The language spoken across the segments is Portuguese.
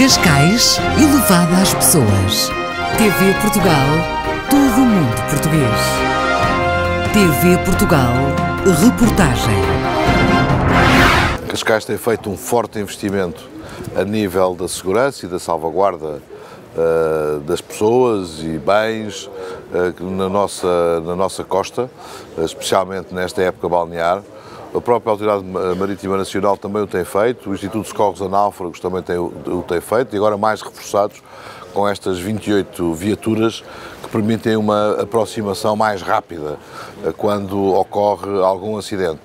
Cascais, elevada às pessoas. TV Portugal, todo mundo português. TV Portugal, reportagem. Cascais tem feito um forte investimento a nível da segurança e da salvaguarda uh, das pessoas e bens uh, na, nossa, na nossa costa, uh, especialmente nesta época balnear. A própria Autoridade Marítima Nacional também o tem feito, o Instituto de Socorros a também tem, o tem feito, e agora mais reforçados com estas 28 viaturas que permitem uma aproximação mais rápida quando ocorre algum acidente.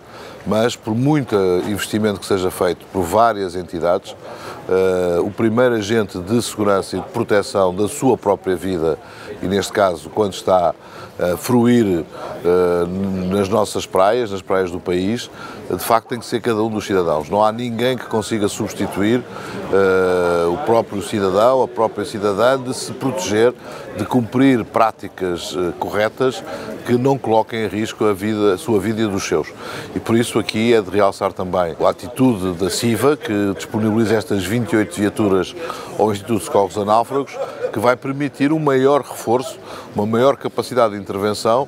Mas, por muito investimento que seja feito por várias entidades, uh, o primeiro agente de segurança e de proteção da sua própria vida, e neste caso, quando está a fruir uh, nas nossas praias, nas praias do país, de facto tem que ser cada um dos cidadãos. Não há ninguém que consiga substituir uh, o próprio cidadão, a própria cidadã, de se proteger, de cumprir práticas corretas que não coloquem em risco a, vida, a sua vida e dos seus. E por isso aqui é de realçar também a atitude da CIVA, que disponibiliza estas 28 viaturas ao Instituto de Socorros a Náufragos, que vai permitir um maior reforço, uma maior capacidade de intervenção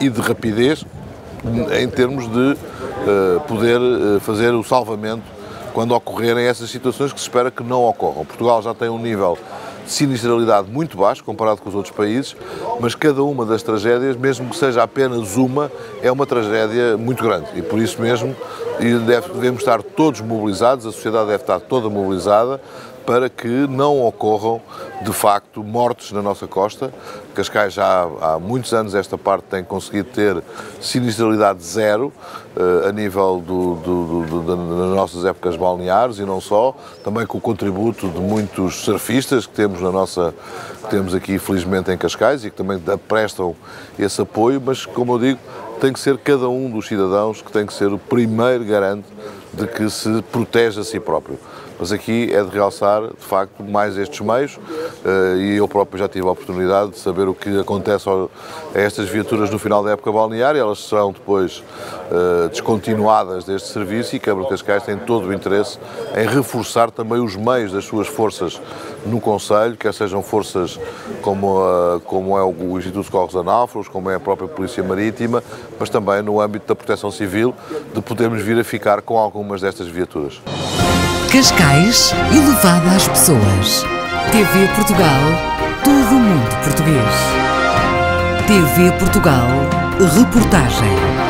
e de rapidez em termos de uh, poder uh, fazer o salvamento quando ocorrerem essas situações que se espera que não ocorram. Portugal já tem um nível sinistralidade muito baixo comparado com os outros países, mas cada uma das tragédias, mesmo que seja apenas uma, é uma tragédia muito grande. E por isso mesmo devemos estar todos mobilizados, a sociedade deve estar toda mobilizada para que não ocorram, de facto, mortes na nossa costa. Cascais já há muitos anos esta parte tem conseguido ter sinistralidade zero uh, a nível do, do, do, das nossas épocas balneares e não só, também com o contributo de muitos surfistas que temos na nossa, temos aqui felizmente em Cascais e que também prestam esse apoio, mas como eu digo, tem que ser cada um dos cidadãos que tem que ser o primeiro garante de que se protege a si próprio. Mas aqui é de realçar, de facto, mais estes meios eh, e eu próprio já tive a oportunidade de saber o que acontece a estas viaturas no final da época balneária. Elas são depois eh, descontinuadas deste serviço e Câmara de Cascais tem todo o interesse em reforçar também os meios das suas forças no Conselho, quer sejam forças como, como é o Instituto de Corros Anáfros, como é a própria Polícia Marítima, mas também no âmbito da Proteção Civil, de podermos vir a ficar com algumas destas viaturas. Cascais, elevada às pessoas. TV Portugal, todo o mundo português. TV Portugal, reportagem.